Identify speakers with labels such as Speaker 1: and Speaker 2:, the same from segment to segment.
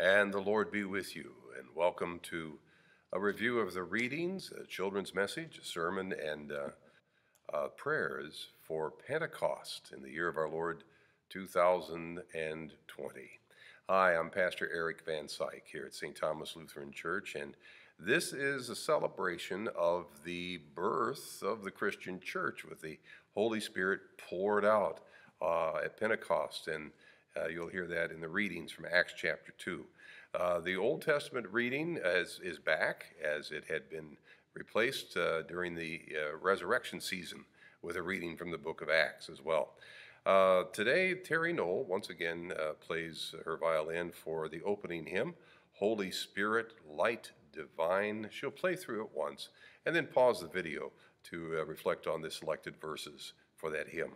Speaker 1: And the Lord be with you, and welcome to a review of the readings, a children's message, a sermon, and uh, uh, prayers for Pentecost in the year of our Lord 2020. Hi, I'm Pastor Eric Van Syke here at St. Thomas Lutheran Church, and this is a celebration of the birth of the Christian church with the Holy Spirit poured out uh, at Pentecost. And uh, you'll hear that in the readings from Acts chapter 2. Uh, the Old Testament reading is, is back as it had been replaced uh, during the uh, resurrection season with a reading from the book of Acts as well. Uh, today, Terry Knoll once again uh, plays her violin for the opening hymn, Holy Spirit, Light Divine. She'll play through it once and then pause the video to reflect on the selected verses for that hymn.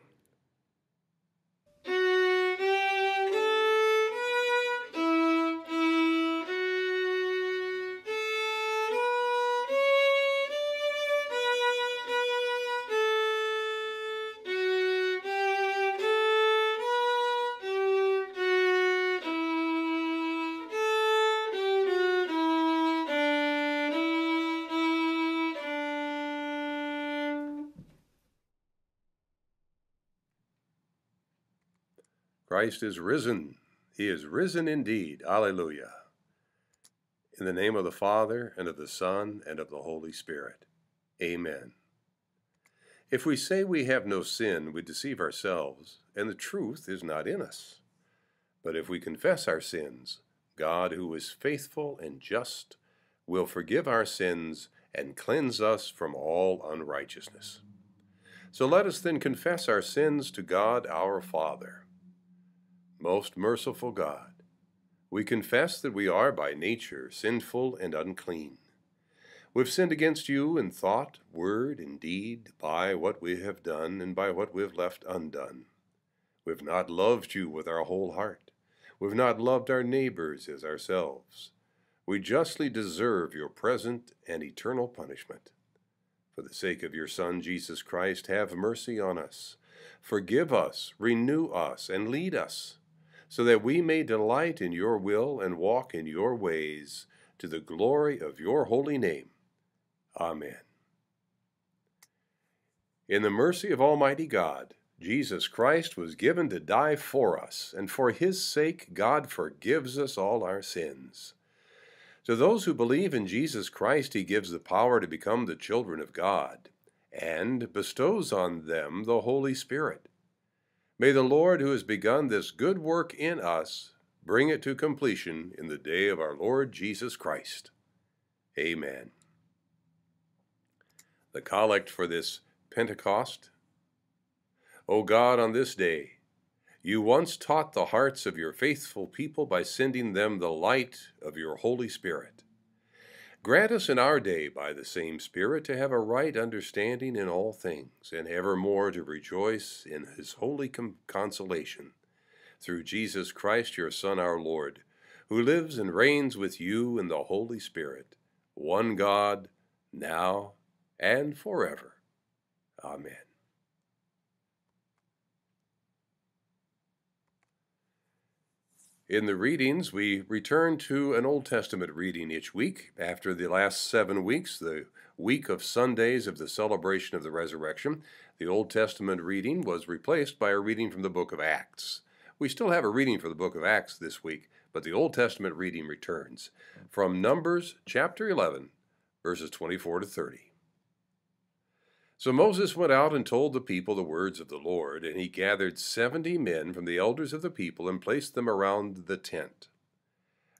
Speaker 1: Christ is risen. He is risen indeed. Alleluia. In the name of the Father, and of the Son, and of the Holy Spirit. Amen. If we say we have no sin, we deceive ourselves, and the truth is not in us. But if we confess our sins, God, who is faithful and just, will forgive our sins and cleanse us from all unrighteousness. So let us then confess our sins to God our Father. Most merciful God, we confess that we are by nature sinful and unclean. We've sinned against you in thought, word, and deed, by what we have done and by what we've left undone. We've not loved you with our whole heart. We've not loved our neighbors as ourselves. We justly deserve your present and eternal punishment. For the sake of your Son, Jesus Christ, have mercy on us. Forgive us, renew us, and lead us so that we may delight in your will and walk in your ways to the glory of your holy name. Amen. In the mercy of Almighty God, Jesus Christ was given to die for us, and for his sake God forgives us all our sins. To those who believe in Jesus Christ, he gives the power to become the children of God, and bestows on them the Holy Spirit May the Lord, who has begun this good work in us, bring it to completion in the day of our Lord Jesus Christ. Amen. The collect for this Pentecost. O God, on this day, you once taught the hearts of your faithful people by sending them the light of your Holy Spirit. Grant us in our day by the same Spirit to have a right understanding in all things, and evermore to rejoice in his holy consolation. Through Jesus Christ, your Son, our Lord, who lives and reigns with you in the Holy Spirit, one God, now and forever. Amen. In the readings, we return to an Old Testament reading each week. After the last seven weeks, the week of Sundays of the celebration of the resurrection, the Old Testament reading was replaced by a reading from the book of Acts. We still have a reading for the book of Acts this week, but the Old Testament reading returns from Numbers chapter 11, verses 24 to 30. So Moses went out and told the people the words of the Lord, and he gathered seventy men from the elders of the people and placed them around the tent.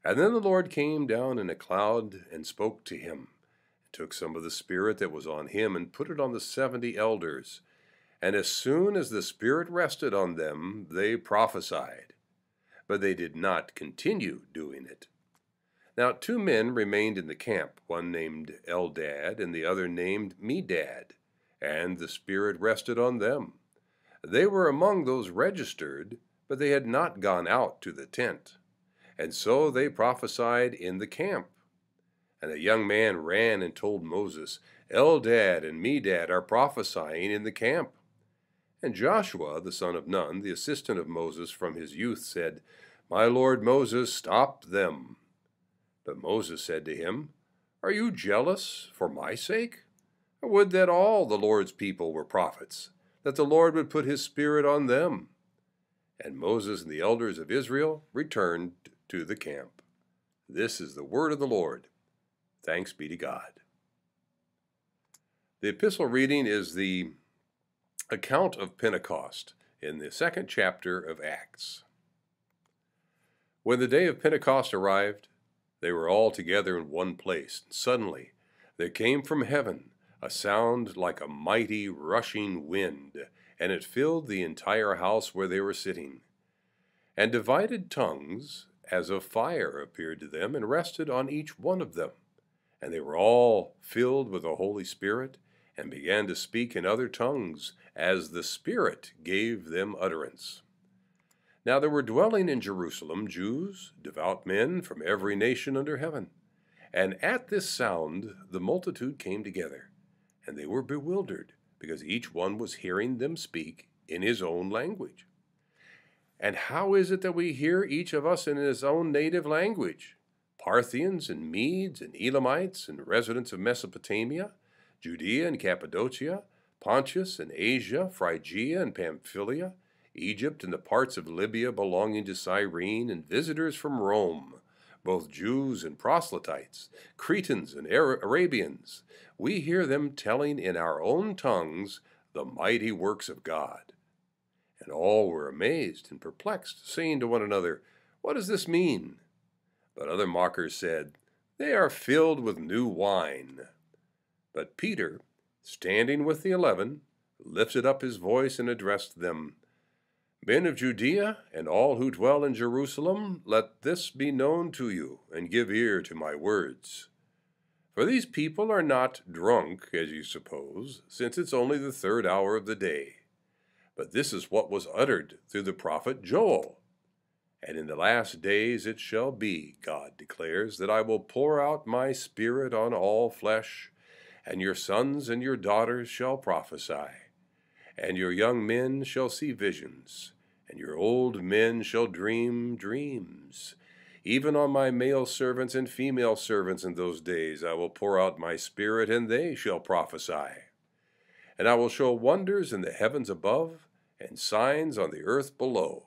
Speaker 1: And then the Lord came down in a cloud and spoke to him, and took some of the Spirit that was on him and put it on the seventy elders. And as soon as the Spirit rested on them, they prophesied. But they did not continue doing it. Now two men remained in the camp, one named Eldad and the other named Medad and the Spirit rested on them. They were among those registered, but they had not gone out to the tent. And so they prophesied in the camp. And a young man ran and told Moses, Eldad and Medad are prophesying in the camp. And Joshua, the son of Nun, the assistant of Moses from his youth, said, My lord Moses stop them. But Moses said to him, Are you jealous for my sake? I would that all the Lord's people were prophets, that the Lord would put his Spirit on them. And Moses and the elders of Israel returned to the camp. This is the word of the Lord. Thanks be to God. The epistle reading is the account of Pentecost in the second chapter of Acts. When the day of Pentecost arrived, they were all together in one place. Suddenly, there came from heaven a sound like a mighty rushing wind, and it filled the entire house where they were sitting. And divided tongues, as of fire, appeared to them and rested on each one of them. And they were all filled with the Holy Spirit and began to speak in other tongues as the Spirit gave them utterance. Now there were dwelling in Jerusalem Jews, devout men from every nation under heaven. And at this sound the multitude came together, and they were bewildered, because each one was hearing them speak in his own language. And how is it that we hear each of us in his own native language? Parthians and Medes and Elamites and residents of Mesopotamia, Judea and Cappadocia, Pontus and Asia, Phrygia and Pamphylia, Egypt and the parts of Libya belonging to Cyrene, and visitors from Rome, both Jews and proselytes, Cretans and Arabians. We hear them telling in our own tongues the mighty works of God. And all were amazed and perplexed, saying to one another, What does this mean? But other mockers said, They are filled with new wine. But Peter, standing with the eleven, lifted up his voice and addressed them. Men of Judea and all who dwell in Jerusalem, let this be known to you, and give ear to my words. For these people are not drunk, as you suppose, since it's only the third hour of the day. But this is what was uttered through the prophet Joel. And in the last days it shall be, God declares, that I will pour out my Spirit on all flesh, and your sons and your daughters shall prophesy and your young men shall see visions, and your old men shall dream dreams. Even on my male servants and female servants in those days I will pour out my Spirit, and they shall prophesy. And I will show wonders in the heavens above, and signs on the earth below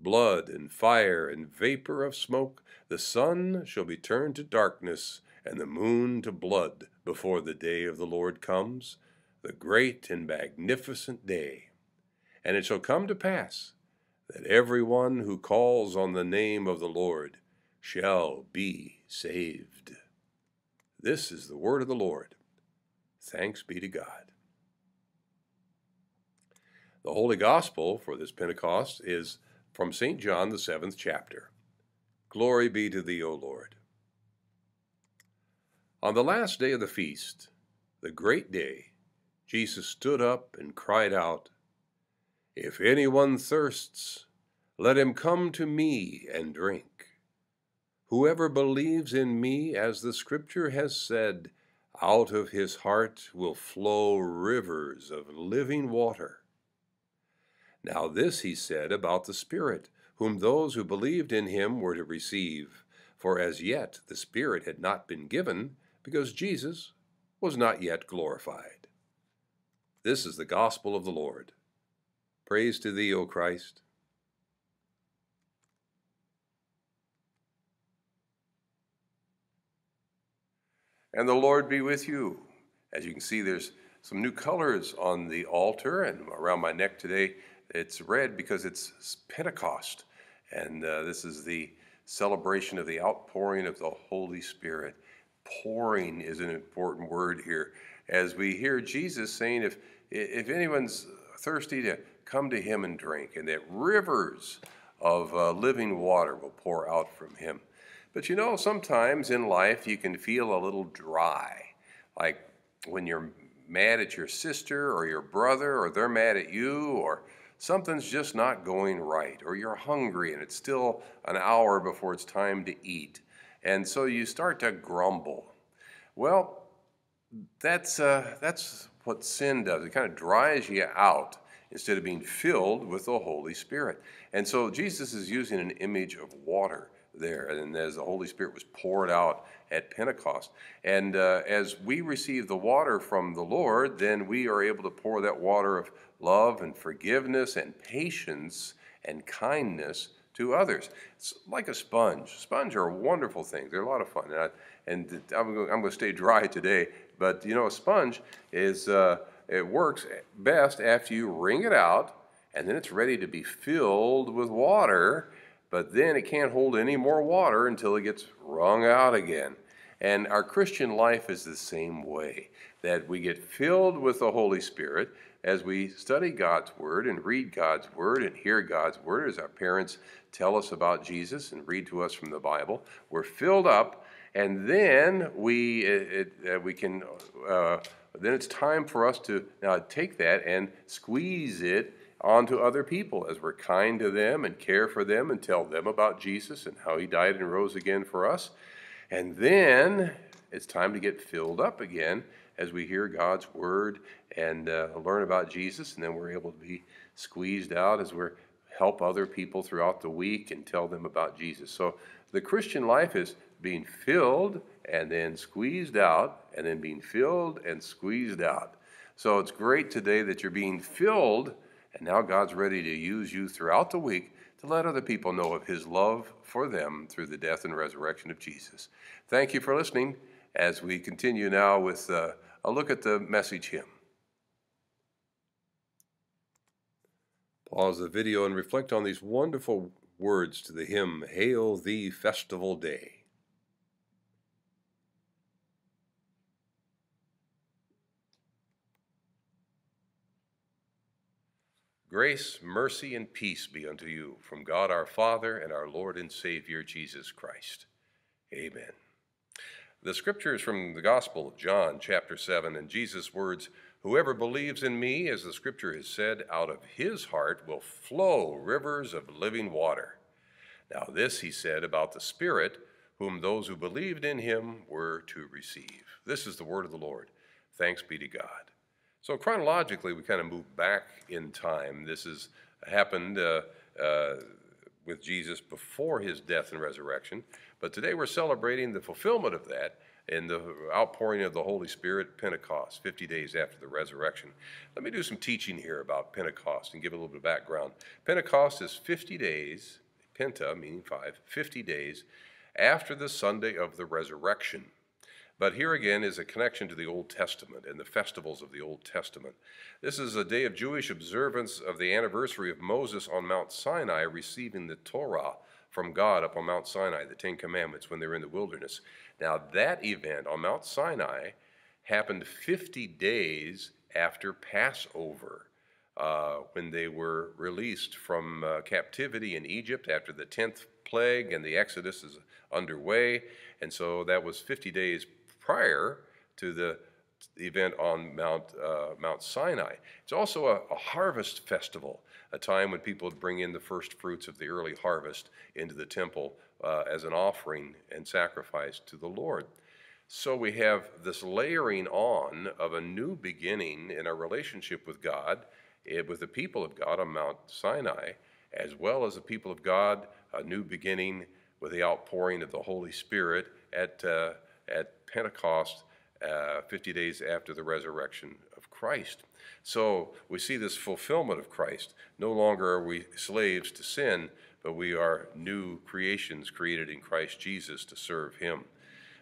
Speaker 1: blood and fire and vapor of smoke. The sun shall be turned to darkness, and the moon to blood before the day of the Lord comes the great and magnificent day. And it shall come to pass that every one who calls on the name of the Lord shall be saved. This is the word of the Lord. Thanks be to God. The Holy Gospel for this Pentecost is from St. John, the seventh chapter. Glory be to thee, O Lord. On the last day of the feast, the great day, Jesus stood up and cried out, If anyone thirsts, let him come to me and drink. Whoever believes in me, as the Scripture has said, out of his heart will flow rivers of living water. Now, this he said about the Spirit, whom those who believed in him were to receive, for as yet the Spirit had not been given, because Jesus was not yet glorified. This is the gospel of the Lord. Praise to thee, O Christ. And the Lord be with you. As you can see, there's some new colors on the altar and around my neck today. It's red because it's Pentecost. And uh, this is the celebration of the outpouring of the Holy Spirit. Pouring is an important word here. As we hear Jesus saying, if if anyone's thirsty to come to him and drink, and that rivers of uh, living water will pour out from him. But you know, sometimes in life you can feel a little dry, like when you're mad at your sister or your brother, or they're mad at you, or something's just not going right, or you're hungry and it's still an hour before it's time to eat. And so you start to grumble. Well, that's, uh, that's what sin does. It kind of dries you out instead of being filled with the Holy Spirit. And so Jesus is using an image of water there, and as the Holy Spirit was poured out at Pentecost. And uh, as we receive the water from the Lord, then we are able to pour that water of love and forgiveness and patience and kindness to others. It's like a sponge. Sponge are wonderful things. They're a lot of fun. And, I, and I'm going to stay dry today, but you know, a sponge is uh, it works best after you wring it out, and then it's ready to be filled with water. But then it can't hold any more water until it gets wrung out again. And our Christian life is the same way that we get filled with the Holy Spirit as we study God's Word and read God's Word and hear God's Word, as our parents tell us about Jesus and read to us from the Bible. We're filled up, and then we, it, it, uh, we can, uh, then it's time for us to uh, take that and squeeze it onto other people as we're kind to them and care for them and tell them about Jesus and how he died and rose again for us. And then it's time to get filled up again as we hear God's word and uh, learn about Jesus, and then we're able to be squeezed out as we're help other people throughout the week and tell them about Jesus. So the Christian life is being filled and then squeezed out, and then being filled and squeezed out. So it's great today that you're being filled, and now God's ready to use you throughout the week to let other people know of His love for them through the death and resurrection of Jesus. Thank you for listening as we continue now with. Uh, a look at the message hymn. Pause the video and reflect on these wonderful words to the hymn, Hail Thee Festival Day. Grace, mercy, and peace be unto you from God our Father and our Lord and Savior Jesus Christ. Amen. The scripture is from the Gospel of John, chapter 7, and Jesus' words Whoever believes in me, as the scripture has said, out of his heart will flow rivers of living water. Now, this he said about the Spirit, whom those who believed in him were to receive. This is the word of the Lord. Thanks be to God. So, chronologically, we kind of move back in time. This has happened uh, uh, with Jesus before his death and resurrection. But today we're celebrating the fulfillment of that in the outpouring of the Holy Spirit Pentecost, 50 days after the resurrection. Let me do some teaching here about Pentecost and give a little bit of background. Pentecost is 50 days, Penta meaning five, 50 days after the Sunday of the resurrection. But here again is a connection to the Old Testament and the festivals of the Old Testament. This is a day of Jewish observance of the anniversary of Moses on Mount Sinai receiving the Torah from God up on Mount Sinai, the Ten Commandments, when they were in the wilderness. Now, that event on Mount Sinai happened 50 days after Passover. Uh, when they were released from uh, captivity in Egypt after the 10th plague and the Exodus is underway. And so that was 50 days prior to the event on Mount, uh, Mount Sinai. It's also a, a, harvest festival, a time when people would bring in the first fruits of the early harvest into the temple uh, as an offering and sacrifice to the Lord. So we have this layering on of a new beginning in our relationship with God, eh, with the people of God on Mount Sinai, as well as the people of God, a new beginning with the outpouring of the Holy Spirit at, uh, at Pentecost uh, 50 days after the resurrection of Christ. So we see this fulfillment of Christ. No longer are we slaves to sin, but we are new creations created in Christ Jesus to serve Him.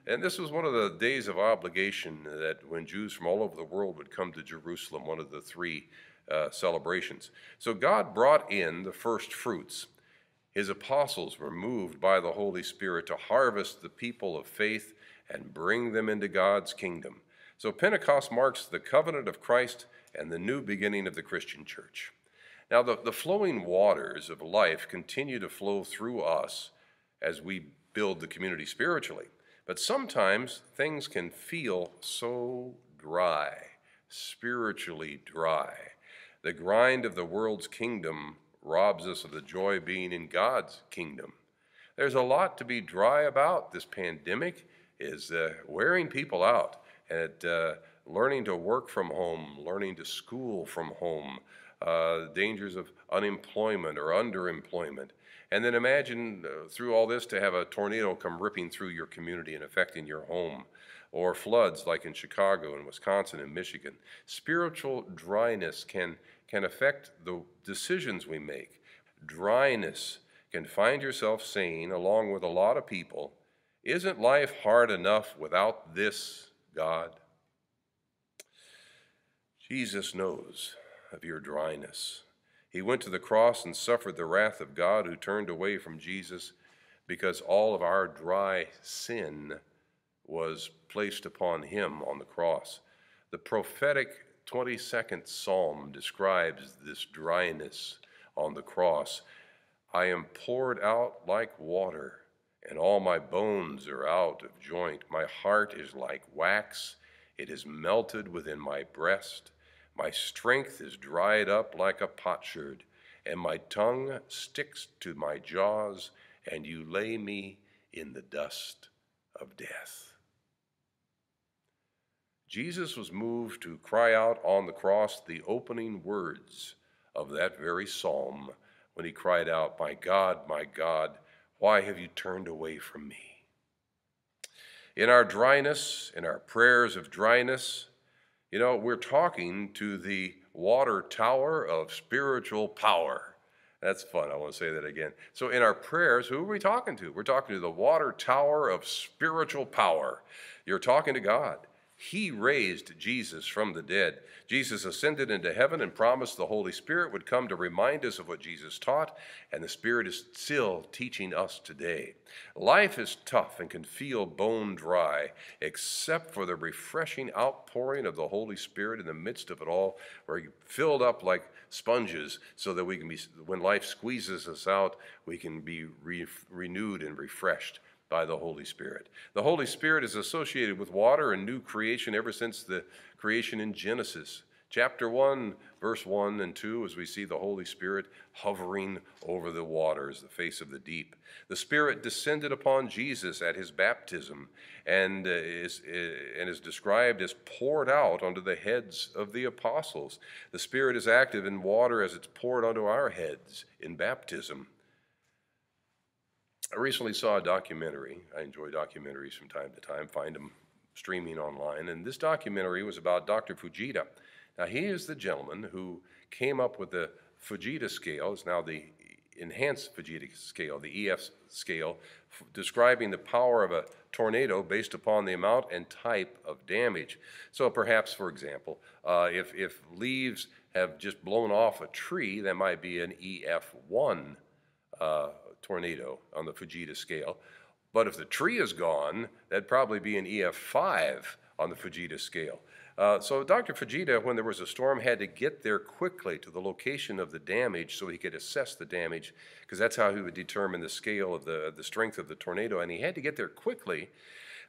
Speaker 1: And this was one of the days of obligation that when Jews from all over the world would come to Jerusalem, one of the three uh, celebrations. So God brought in the first fruits. His apostles were moved by the Holy Spirit to harvest the people of faith and bring them into God's kingdom. So Pentecost marks the covenant of Christ and the new beginning of the Christian church. Now, the, the flowing waters of life continue to flow through us as we build the community spiritually. But sometimes things can feel so dry, spiritually dry. The grind of the world's kingdom robs us of the joy of being in God's kingdom. There's a lot to be dry about this pandemic is uh, wearing people out and uh, learning to work from home, learning to school from home, uh, dangers of unemployment or underemployment. And then imagine uh, through all this to have a tornado come ripping through your community and affecting your home, or floods like in Chicago and Wisconsin and Michigan. Spiritual dryness can, can affect the decisions we make. Dryness can find yourself saying, along with a lot of people, Isn't life hard enough without this, God? Jesus knows of your dryness. He went to the cross and suffered the wrath of God who turned away from Jesus because all of our dry sin was placed upon him on the cross. The prophetic 22nd psalm describes this dryness on the cross. I am poured out like water, and all my bones are out of joint. My heart is like wax, it is melted within my breast. My strength is dried up like a potsherd, and my tongue sticks to my jaws, and you lay me in the dust of death. Jesus was moved to cry out on the cross the opening words of that very psalm when he cried out, My God, my God, why have you turned away from me? In our dryness, in our prayers of dryness, you know, we're talking to the water tower of spiritual power. That's fun. I want to say that again. So, in our prayers, who are we talking to? We're talking to the water tower of spiritual power. You're talking to God. He raised Jesus from the dead. Jesus ascended into heaven and promised the Holy Spirit would come to remind us of what Jesus taught, and the Spirit is still teaching us today. Life is tough and can feel bone dry, except for the refreshing outpouring of the Holy Spirit in the midst of it all. We're filled up like sponges so that we can be, when life squeezes us out, we can be re- renewed and refreshed by the Holy Spirit. The Holy Spirit is associated with water and new creation ever since the creation in Genesis. Chapter 1, verse 1 and 2, as we see the Holy Spirit hovering over the waters, the face of the deep. The Spirit descended upon Jesus at his baptism and, uh, is, uh, and is described as poured out onto the heads of the apostles. The Spirit is active in water as it's poured onto our heads in baptism. I recently saw a documentary. I enjoy documentaries from time to time, find them streaming online. And this documentary was about Dr. Fujita. Now, he is the gentleman who came up with the Fujita scale. It's now the enhanced Fujita scale, the EF scale, f- describing the power of a tornado based upon the amount and type of damage. So, perhaps, for example, uh, if, if leaves have just blown off a tree, that might be an EF1 uh, tornado on the Fujita scale. But if the tree is gone, that'd probably be an EF5 on the Fujita scale. Uh, so Dr. Fujita, when there was a storm, had to get there quickly to the location of the damage so he could assess the damage, because that's how he would determine the scale of the, the strength of the tornado. And he had to get there quickly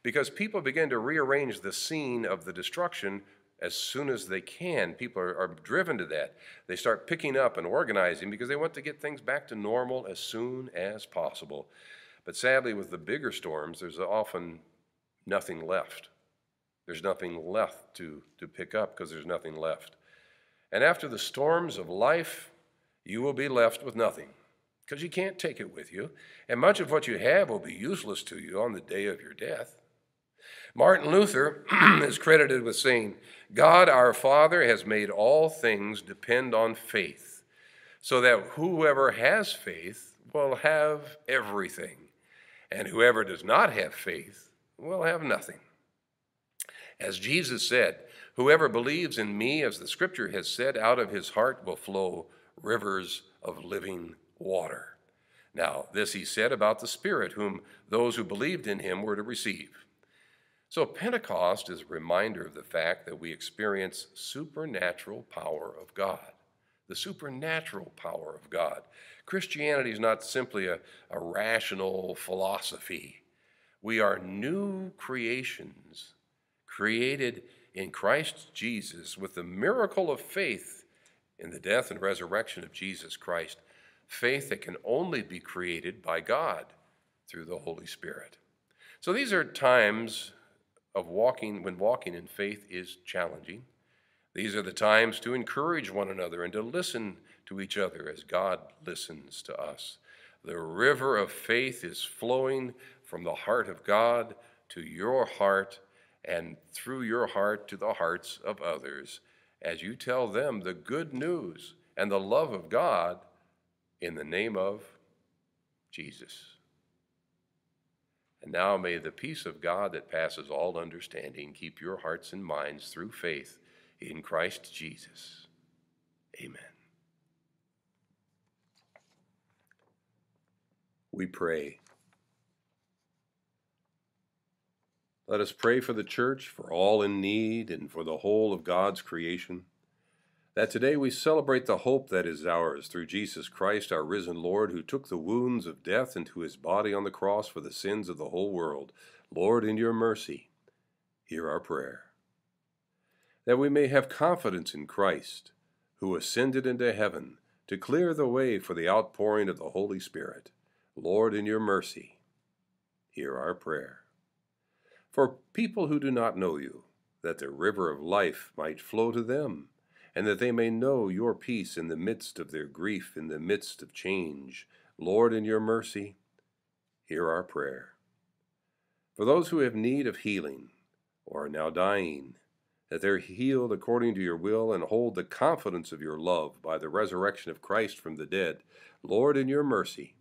Speaker 1: because people began to rearrange the scene of the destruction as soon as they can. People are, are, driven to that. They start picking up and organizing because they want to get things back to normal as soon as possible. But sadly, with the bigger storms, there's often nothing left. There's nothing left to, to pick up because there's nothing left. And after the storms of life, you will be left with nothing because you can't take it with you. And much of what you have will be useless to you on the day of your death. Martin Luther is credited with saying, God our Father has made all things depend on faith, so that whoever has faith will have everything, and whoever does not have faith will have nothing. As Jesus said, Whoever believes in me, as the scripture has said, out of his heart will flow rivers of living water. Now, this he said about the Spirit, whom those who believed in him were to receive. So, Pentecost is a reminder of the fact that we experience supernatural power of God, the supernatural power of God. Christianity is not simply a, a rational philosophy. We are new creations created in Christ Jesus with the miracle of faith in the death and resurrection of Jesus Christ, faith that can only be created by God through the Holy Spirit. So these are times of walking, when walking in faith is challenging. These are the times to encourage one another and to listen to each other as God listens to us. The river of faith is flowing from the heart of God to your heart and through your heart to the hearts of others as you tell them the good news and the love of God in the name of Jesus. And now may the peace of God that passes all understanding keep your hearts and minds through faith in Christ Jesus. Amen. We pray. Let us pray for the church, for all in need, and for the whole of God's creation. That today we celebrate the hope that is ours through Jesus Christ, our risen Lord, who took the wounds of death into his body on the cross for the sins of the whole world. Lord, in your mercy, hear our prayer. That we may have confidence in Christ, who ascended into heaven to clear the way for the outpouring of the Holy Spirit. Lord, in your mercy, hear our prayer for people who do not know you, that the river of life might flow to them, and that they may know your peace in the midst of their grief, in the midst of change. Lord, in your mercy, hear our prayer. For those who have need of healing, or are now dying, that they're healed according to your will and hold the confidence of your love by the resurrection of Christ from the dead. Lord, in your mercy,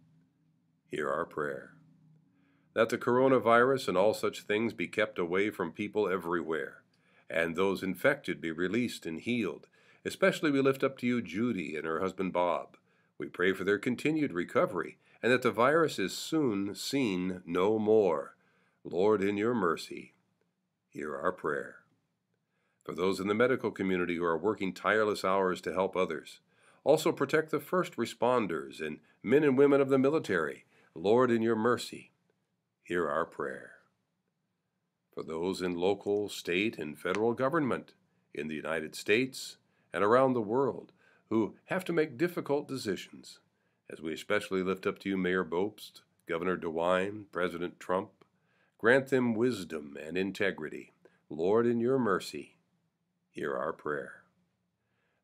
Speaker 1: hear our prayer that the coronavirus and all such things be kept away from people everywhere, and those infected be released and healed. Especially we lift up to you Judy and her husband Bob. We pray for their continued recovery, and that the virus is soon seen no more. Lord, in your mercy, hear our prayer. For those in the medical community who are working tireless hours to help others, also protect the first responders and men and women of the military. Lord, in your mercy, hear our prayer. For those in local, state, and federal government in the United States and around the world who have to make difficult decisions, as we especially lift up to you Mayor Bobst, Governor DeWine, President Trump, grant them wisdom and integrity. Lord, in your mercy, hear our prayer.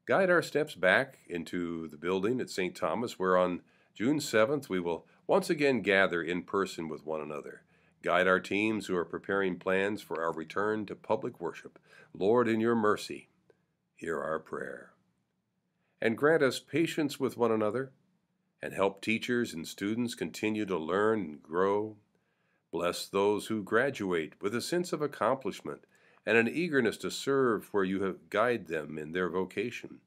Speaker 1: Guide our steps back into the building at St. Thomas, where on June 7th we will once again gather in person with one another. Guide our teams who are preparing plans for our return to public worship. Lord, in your mercy, hear our prayer. And grant us patience with one another, and help teachers and students continue to learn and grow. Bless those who graduate with a sense of accomplishment and an eagerness to serve where you have guided them in their vocation.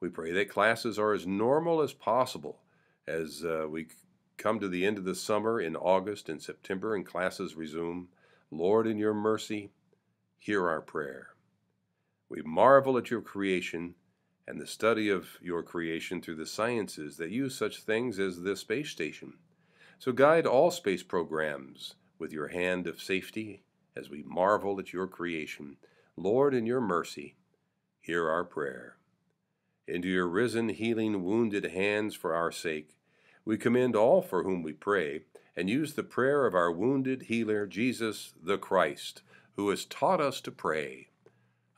Speaker 1: We pray that classes are as normal as possible as uh, we come to the end of the summer in August and September and classes resume, Lord, in your mercy, hear our prayer. We marvel at your creation and the study of your creation through the sciences that use such things as the space station. So guide all space programs with your hand of safety as we marvel at your creation. Lord, in your mercy, hear our prayer. Into your risen, healing, wounded hands for our sake, we commend all for whom we pray and use the prayer of our wounded healer, Jesus the Christ, who has taught us to pray.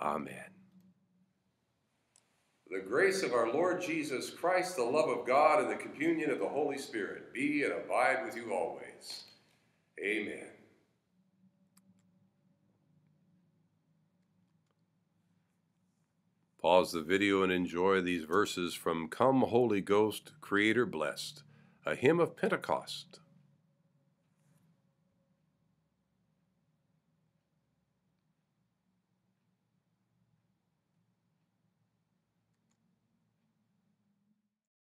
Speaker 1: Amen. The grace of our Lord Jesus Christ, the love of God, and the communion of the Holy Spirit be and abide with you always. Amen. Pause the video and enjoy these verses from Come Holy Ghost, Creator Blessed, a hymn of Pentecost.